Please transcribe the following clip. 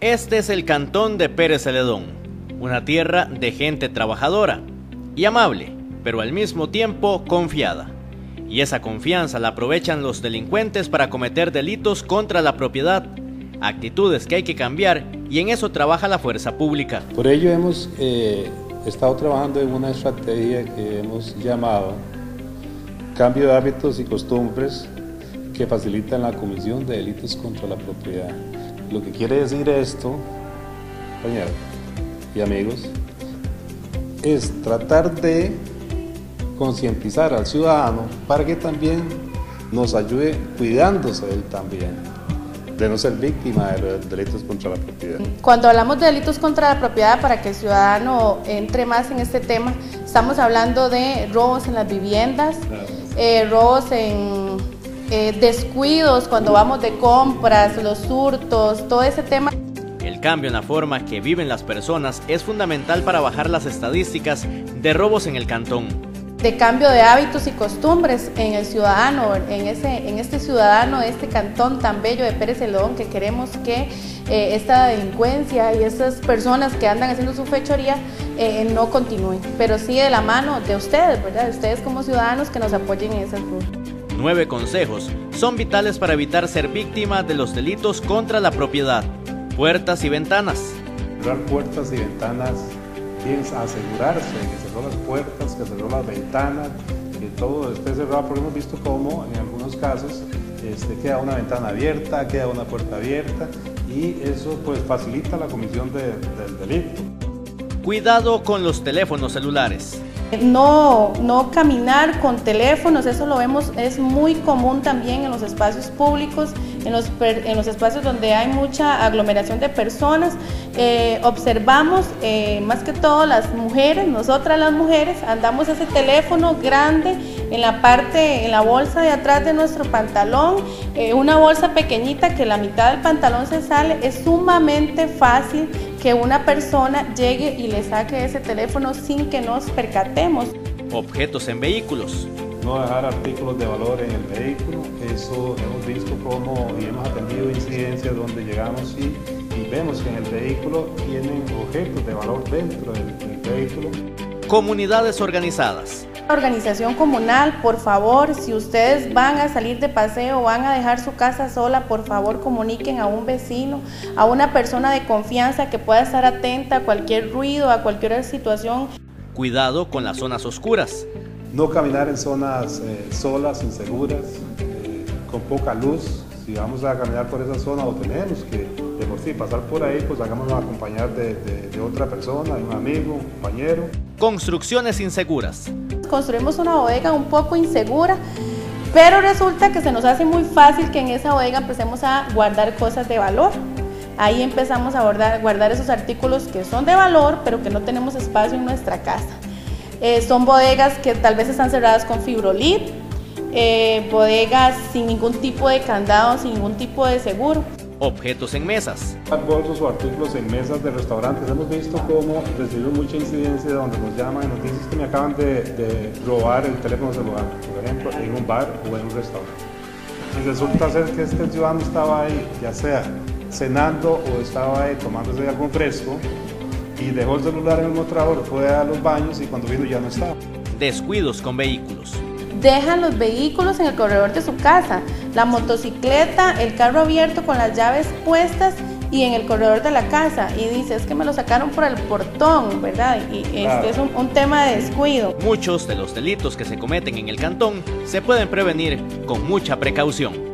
Este es el cantón de Pérez Celedón, una tierra de gente trabajadora y amable, pero al mismo tiempo confiada. Y esa confianza la aprovechan los delincuentes para cometer delitos contra la propiedad, actitudes que hay que cambiar y en eso trabaja la fuerza pública. Por ello hemos eh, estado trabajando en una estrategia que hemos llamado cambio de hábitos y costumbres que facilitan la comisión de delitos contra la propiedad. Lo que quiere decir esto, compañeros y amigos, es tratar de concientizar al ciudadano para que también nos ayude cuidándose él también de no ser víctima de los delitos contra la propiedad. Cuando hablamos de delitos contra la propiedad, para que el ciudadano entre más en este tema, estamos hablando de robos en las viviendas, eh, robos en eh, descuidos cuando vamos de compras, los hurtos, todo ese tema. El cambio en la forma que viven las personas es fundamental para bajar las estadísticas de robos en el cantón. De cambio de hábitos y costumbres en el ciudadano, en, ese, en este ciudadano este cantón tan bello de Pérez Celedón, que queremos que eh, esta delincuencia y estas personas que andan haciendo su fechoría eh, no continúen, pero sí de la mano de ustedes, ¿verdad? De ustedes como ciudadanos que nos apoyen en esas cosas. Nueve consejos son vitales para evitar ser víctima de los delitos contra la propiedad. Puertas y ventanas. Cerrar puertas y ventanas es asegurarse que cerró las puertas, que cerró las ventanas, que todo esté cerrado, porque hemos visto cómo en algunos casos este, queda una ventana abierta, queda una puerta abierta y eso pues facilita la comisión del delito. Cuidado con los teléfonos celulares. No, no caminar con teléfonos, eso lo vemos, es muy común también en los espacios públicos, en los, en los espacios donde hay mucha aglomeración de personas. Eh, observamos, eh, más que todo las mujeres, nosotras las mujeres, andamos ese teléfono grande en la parte, en la bolsa de atrás de nuestro pantalón, eh, una bolsa pequeñita que la mitad del pantalón se sale, es sumamente fácil que una persona llegue y le saque ese teléfono sin que nos percatemos. Objetos en vehículos. No dejar artículos de valor en el vehículo, eso hemos visto cómo y hemos atendido incidencias donde llegamos y, vemos que en el vehículo tienen objetos de valor dentro del vehículo. Comunidades organizadas organización comunal, por favor, si ustedes van a salir de paseo, van a dejar su casa sola, por favor comuniquen a un vecino, a una persona de confianza que pueda estar atenta a cualquier ruido, a cualquier situación. Cuidado con las zonas oscuras. No caminar en zonas eh, solas, inseguras, eh, con poca luz. Si vamos a caminar por esa zona o tenemos que de por sí pasar por ahí, pues hagámoslo acompañar de, de otra persona, de un amigo, un compañero. Construcciones inseguras construimos una bodega un poco insegura, pero resulta que se nos hace muy fácil que en esa bodega empecemos a guardar cosas de valor. Ahí empezamos a guardar, guardar esos artículos que son de valor, pero que no tenemos espacio en nuestra casa. Eh, son bodegas que tal vez están cerradas con fibrolit, eh, bodegas sin ningún tipo de candado, sin ningún tipo de seguro objetos en mesas. Bolsos o artículos en mesas de restaurantes. Hemos visto cómo recibimos mucha incidencia donde nos llaman y nos dicen que me acaban de, robar el teléfono celular, por ejemplo, en un bar o en un restaurante. Y resulta ser que este ciudadano estaba ahí, ya sea cenando o estaba ahí tomándose algún fresco y dejó el celular en el mostrador, fue a los baños y cuando vino ya no estaba. Descuidos con vehículos dejan los vehículos en el corredor de su casa, la motocicleta, el carro abierto con las llaves puestas y en el corredor de la casa y dice es que me lo sacaron por el portón, ¿verdad? Y este es un, un tema de descuido. Muchos de los delitos que se cometen en el cantón se pueden prevenir con mucha precaución.